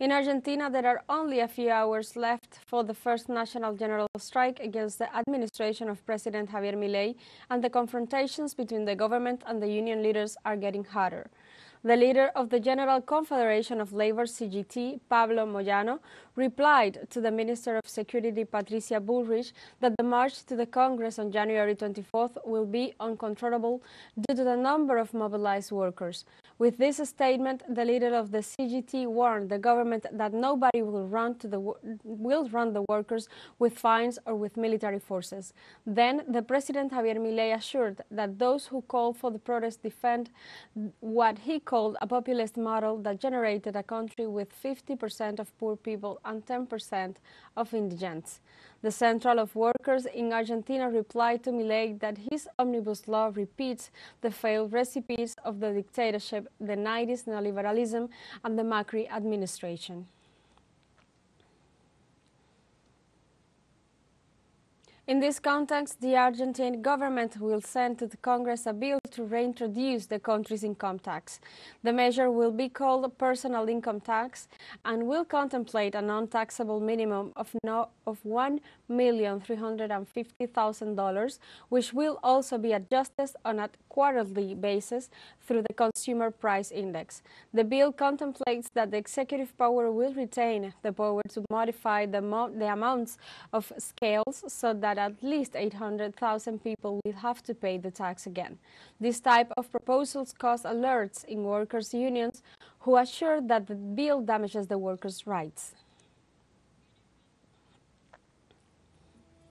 In Argentina, there are only a few hours left for the first national general strike against the administration of President Javier Milei, and the confrontations between the government and the union leaders are getting hotter. The leader of the General Confederation of Labor, CGT, Pablo Moyano, replied to the Minister of Security, Patricia Bullrich, that the march to the Congress on January 24th will be uncontrollable due to the number of mobilized workers. With this statement, the leader of the CGT warned the government that nobody will run, to the, will run the workers with fines or with military forces. Then, the President Javier Milei assured that those who call for the protest defend what he called a populist model that generated a country with 50% of poor people and 10% of indigents. The Central of Workers in Argentina replied to Milei that his omnibus law repeats the failed recipes of the dictatorship, the 90s neoliberalism, and the Macri administration. In this context, the Argentine government will send to the Congress a bill to reintroduce the country's income tax. The measure will be called a personal income tax and will contemplate a non-taxable minimum of, no, of $1,350,000, which will also be adjusted on a quarterly basis through the Consumer Price Index. The bill contemplates that the executive power will retain the power to modify the, the amounts of scales so that at least 800,000 people will have to pay the tax again. This type of proposals cause alerts in workers' unions who assure that the bill damages the workers' rights.